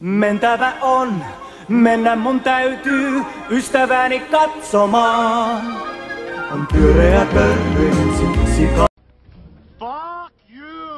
Mentävä on, mennä mun täytyy ystäväni katsomaan. On pyöreä pörry, siksi ka- Fuck you!